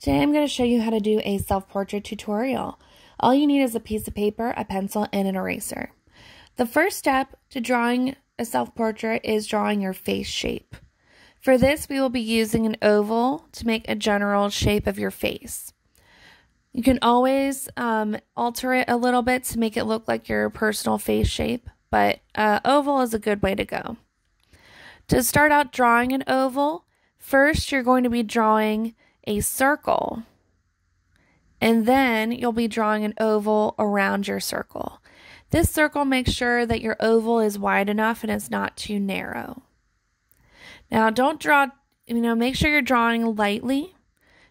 Today I'm going to show you how to do a self-portrait tutorial. All you need is a piece of paper, a pencil, and an eraser. The first step to drawing a self-portrait is drawing your face shape. For this, we will be using an oval to make a general shape of your face. You can always um, alter it a little bit to make it look like your personal face shape, but uh, oval is a good way to go. To start out drawing an oval, first you're going to be drawing a circle. And then you'll be drawing an oval around your circle. This circle makes sure that your oval is wide enough and it's not too narrow. Now, don't draw, you know, make sure you're drawing lightly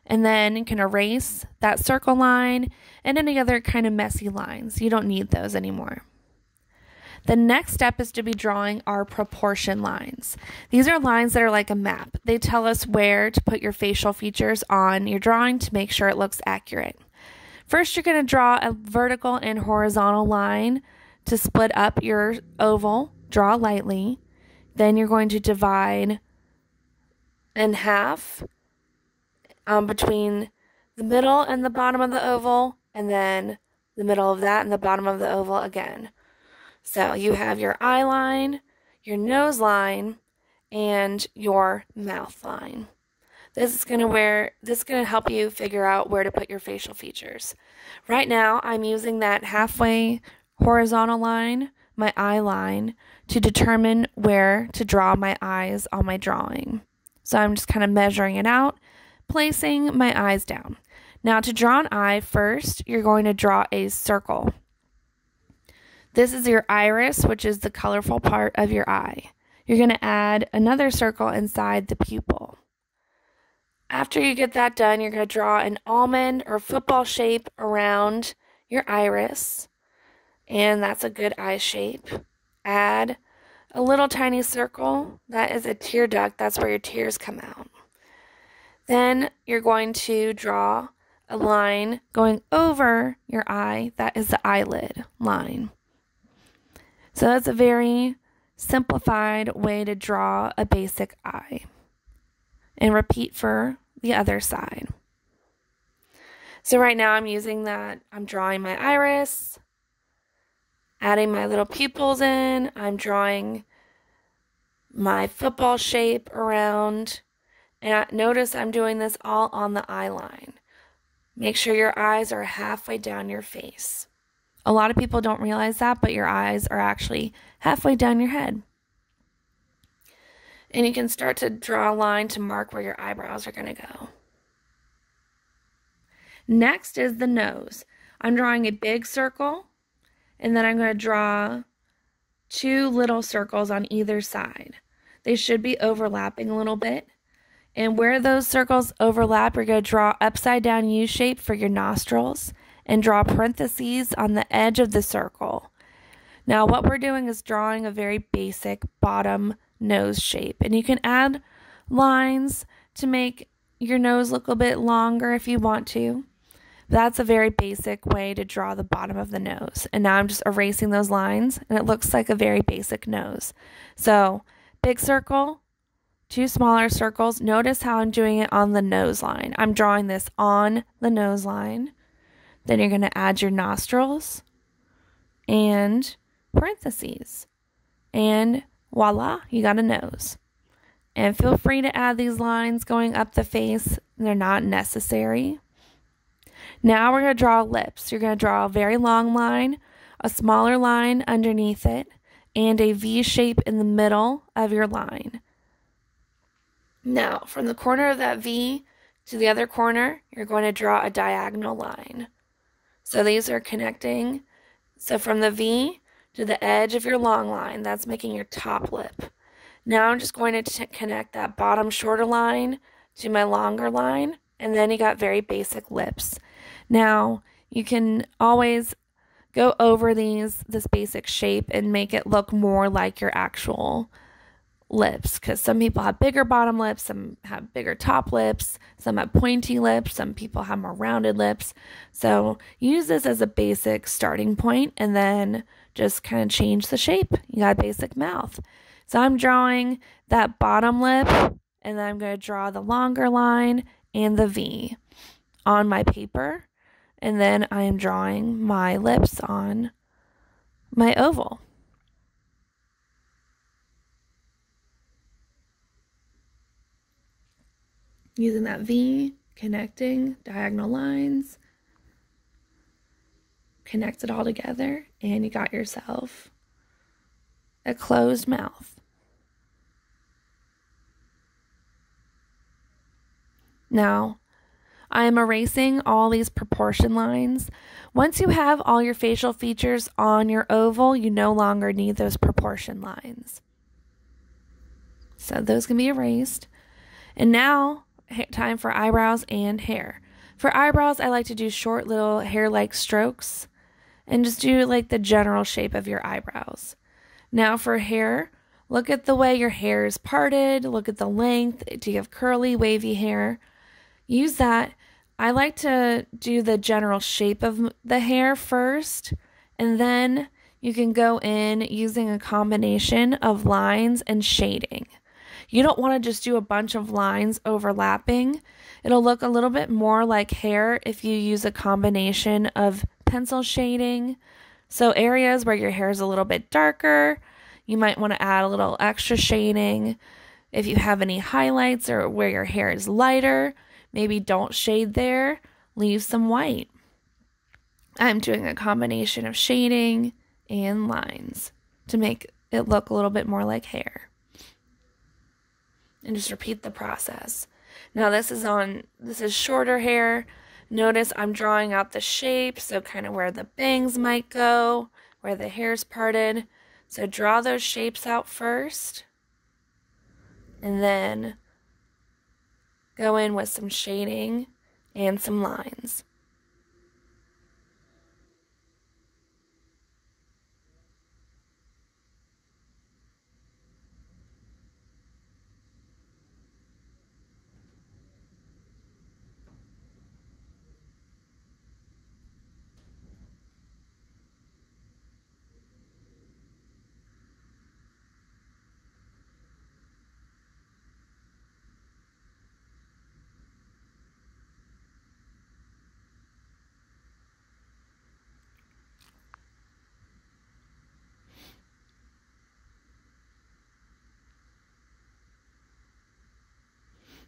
and then you can erase that circle line and any other kind of messy lines. You don't need those anymore. The next step is to be drawing our proportion lines. These are lines that are like a map. They tell us where to put your facial features on your drawing to make sure it looks accurate. First, you're going to draw a vertical and horizontal line to split up your oval. Draw lightly. Then you're going to divide in half um, between the middle and the bottom of the oval, and then the middle of that and the bottom of the oval again. So you have your eye line, your nose line, and your mouth line. This is going to this is going to help you figure out where to put your facial features. Right now, I'm using that halfway horizontal line, my eye line, to determine where to draw my eyes on my drawing. So I'm just kind of measuring it out, placing my eyes down. Now to draw an eye first, you're going to draw a circle. This is your iris, which is the colorful part of your eye. You're going to add another circle inside the pupil. After you get that done, you're going to draw an almond or football shape around your iris. And that's a good eye shape. Add a little tiny circle. That is a tear duct. That's where your tears come out. Then you're going to draw a line going over your eye. That is the eyelid line. So that's a very simplified way to draw a basic eye. And repeat for the other side. So right now I'm using that, I'm drawing my iris, adding my little pupils in, I'm drawing my football shape around, and notice I'm doing this all on the eye line. Make sure your eyes are halfway down your face. A lot of people don't realize that, but your eyes are actually halfway down your head. And you can start to draw a line to mark where your eyebrows are going to go. Next is the nose. I'm drawing a big circle, and then I'm going to draw two little circles on either side. They should be overlapping a little bit. And where those circles overlap, you're going to draw upside down U shape for your nostrils and draw parentheses on the edge of the circle. Now, what we're doing is drawing a very basic bottom nose shape, and you can add lines to make your nose look a bit longer if you want to. That's a very basic way to draw the bottom of the nose. And now I'm just erasing those lines, and it looks like a very basic nose. So, big circle, two smaller circles. Notice how I'm doing it on the nose line. I'm drawing this on the nose line. Then you're going to add your nostrils and parentheses. And voila, you got a nose. And feel free to add these lines going up the face, they're not necessary. Now we're going to draw lips. You're going to draw a very long line, a smaller line underneath it, and a V shape in the middle of your line. Now, from the corner of that V to the other corner, you're going to draw a diagonal line. So these are connecting. So from the V to the edge of your long line, that's making your top lip. Now I'm just going to connect that bottom shorter line to my longer line, and then you got very basic lips. Now you can always go over these this basic shape and make it look more like your actual lips because some people have bigger bottom lips, some have bigger top lips, some have pointy lips, some people have more rounded lips. So use this as a basic starting point and then just kind of change the shape. You got a basic mouth. So I'm drawing that bottom lip and then I'm going to draw the longer line and the V. on my paper, and then I am drawing my lips on my oval. Using that V, connecting diagonal lines, connect it all together, and you got yourself a closed mouth. Now, I am erasing all these proportion lines. Once you have all your facial features on your oval, you no longer need those proportion lines. So those can be erased. And now, time for eyebrows and hair. For eyebrows, I like to do short little hair like strokes and just do like the general shape of your eyebrows. Now for hair, look at the way your hair is parted, look at the length. Do you have curly, wavy hair? Use that I like to do the general shape of the hair first, and then you can go in using a combination of lines and shading. You don't want to just do a bunch of lines overlapping. It'll look a little bit more like hair if you use a combination of pencil shading. So, areas where your hair is a little bit darker, you might want to add a little extra shading. If you have any highlights or where your hair is lighter, Maybe don't shade there, leave some white. I'm doing a combination of shading and lines to make it look a little bit more like hair. And just repeat the process. Now this is on this is shorter hair. Notice I'm drawing out the shape, so kind of where the bangs might go, where the hair's parted. So draw those shapes out first. And then go in with some shading and some lines.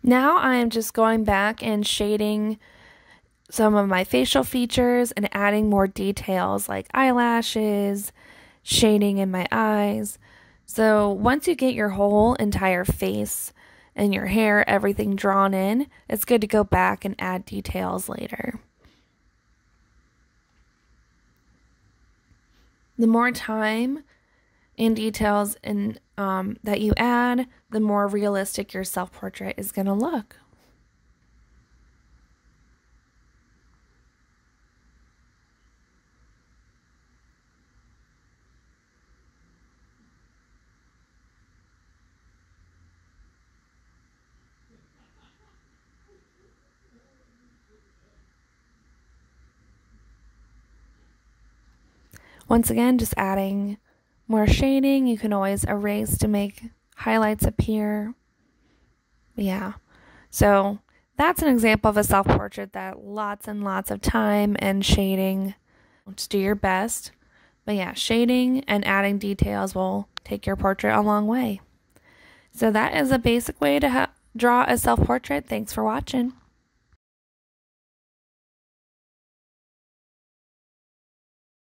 Now I am just going back and shading some of my facial features and adding more details like eyelashes, shading in my eyes. So once you get your whole entire face and your hair, everything drawn in, it's good to go back and add details later. The more time and details and um, that you add, the more realistic your self portrait is going to look. Once again, just adding more shading. You can always erase to make highlights appear. Yeah. So that's an example of a self portrait that lots and lots of time and shading. Just do your best. But yeah, shading and adding details will take your portrait a long way. So that is a basic way to draw a self portrait. Thanks for watching.